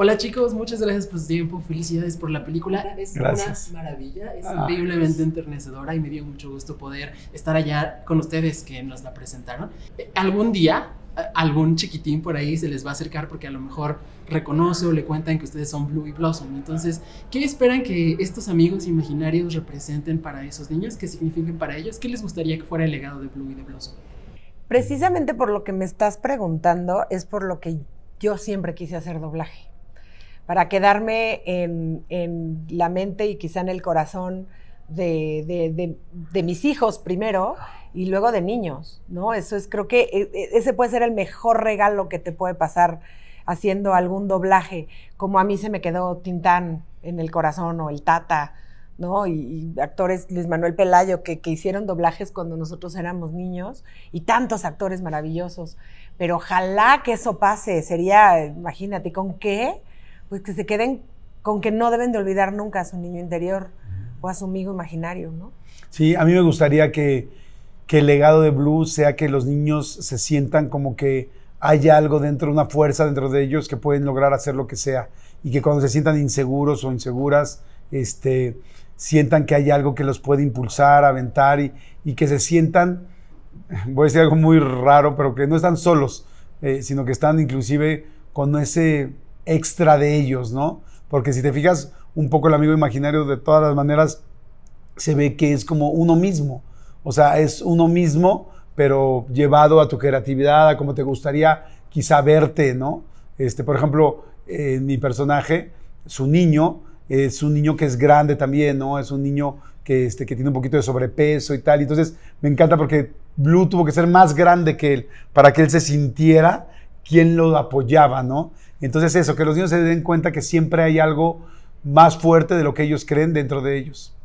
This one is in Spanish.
Hola chicos, muchas gracias por su tiempo, felicidades por la película, es Gracias. una maravilla, es Ah, increíblemente enternecedora y me dio mucho gusto poder estar allá con ustedes que nos la presentaron. Eh, Algún día, algún chiquitín por ahí se les va a acercar porque a lo mejor reconoce o le cuentan que ustedes son Blue y Blossom. Entonces, ¿qué esperan que estos amigos imaginarios representen para esos niños? ¿Qué signifiquen para ellos? ¿Qué les gustaría que fuera el legado de Blue y de Blossom? Precisamente por lo que me estás preguntando es por lo que yo siempre quise hacer doblaje. Para quedarme en, la mente y quizá en el corazón de, mis hijos primero y luego de niños, ¿no? Eso es, creo que e- e- ese puede ser el mejor regalo que te puede pasar haciendo algún doblaje, como a mí se me quedó Tintán en el corazón o el Tata, ¿no? Y, y actores, Luis Manuel Pelayo, que, que hicieron doblajes cuando nosotros éramos niños, y tantos actores maravillosos. Pero ojalá que eso pase, sería, imagínate, ¿con qué? Pues que se queden con que no deben de olvidar nunca a su niño interior o a su amigo imaginario, ¿no? Sí, a mí me gustaría que, que el legado de Blue sea que los niños se sientan como que hay algo dentro, una fuerza dentro de ellos que pueden lograr hacer lo que sea. Y que cuando se sientan inseguros o inseguras, este, sientan que hay algo que los puede impulsar, aventar y, que se sientan, voy a decir algo muy raro, pero que no están solos, eh, sino que están inclusive con ese extra de ellos, ¿no? Porque si te fijas un poco el amigo imaginario de todas las maneras, se ve que es como uno mismo. O sea, es uno mismo, pero llevado a tu creatividad, a cómo te gustaría quizá verte, ¿no? Este, por ejemplo, mi personaje, su niño, es un niño que es grande también, ¿no? Es un niño que, este, que tiene un poquito de sobrepeso y tal. Entonces, me encanta porque Blue tuvo que ser más grande que él para que él se sintiera quien lo apoyaba, ¿no? Entonces, eso, que los niños se den cuenta que siempre hay algo más fuerte de lo que ellos creen dentro de ellos.